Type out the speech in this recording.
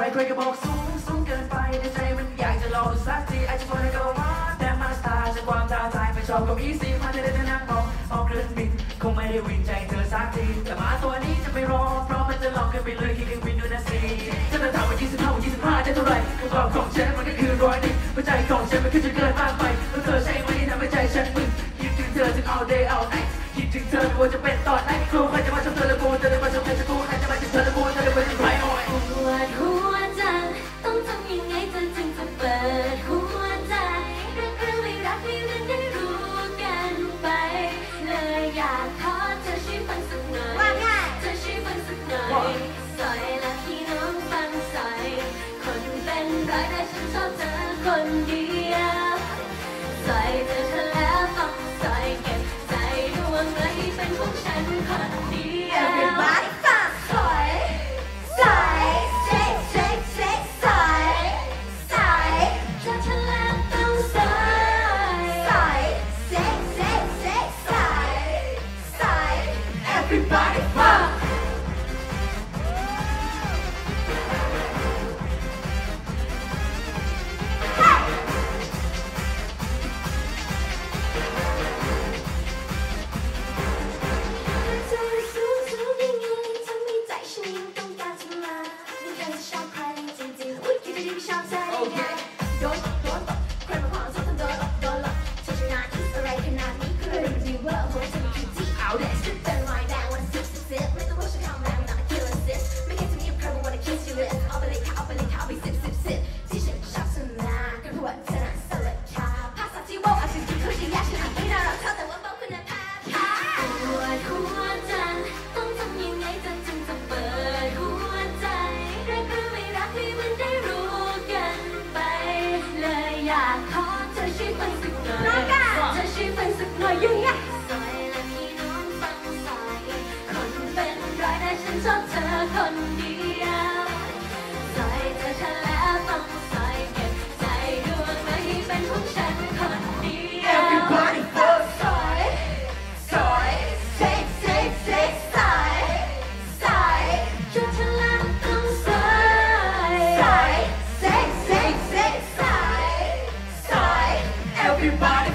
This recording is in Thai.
ใครๆก็บอกสูงสูงเกินไปในใจมันอยากจะลองดูสักที I just wanna go on แต่มาสตาร์จากความท้าทายไม่ชอบกับ easy มันจะได้แต่นั่งมองมองเครื่องบินคงไม่ได้วินใจเธอสักที แต่มาตัวนี้จะไม่รอ เพราะมันจะลองขึ้นไปเลยครื่องบินดูนะสิฉันจะถามว่า25ว่า25ได้เท่าไหร่คำตอบของฉันมันก็คือร้อยหนึ่งหัวใจของฉันมันคือจะเกินมากไปแล้วเธอใช่ไหมที่ทำให้ใจฉันมึนคิดถึงเธอถึง all day all night คิดถึงเธอไม่ว่าจะเป็นตอนไหนครูใครจะ คนเดียวสอยเธอเธอแล้วต้องใสอยเก็บใจดวงไว้ให้เป็นของฉันคนเดียว Everybody ฟังสอยสอยเช็คเช็คเช็คสอยสอยเธอเธอแล้วต้องสอยสอยเช็คเช็คเช็คสอยสอย Everybody fuck เธ เป็นร้อยได้ฉันชอบเธอคนเดียวสอยเธอเธอแล้วต้องสอยเก็บใจดวงไว้ให้เป็นของฉันคนเดียว Everybody fuck สอยสอยเช็คเช็คเช็คสอยสอยเธอเธอแล้วต้องสอยสอยเช็คเช็คเช็คสอยสอย Everybody